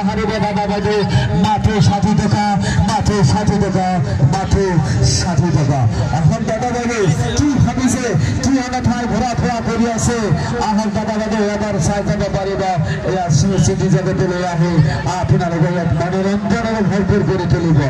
পাহাড়িবে বাবা বাজে মাঠে ষাঠি টাকা মাঠে ষাঠি টাকা মাঠে ষাঠি টাকা এখন দাদা বাজে কি ভাবিছে, কি অনাথায় ঘোরাফেরা ঘোরা করি আছে? এখন দাদা বাজে এবার সাহায্য পারিবা এয়া সিটি জগতে লই আহে, আপনার মনোরঞ্জনের ভরপুর করে তুলিব।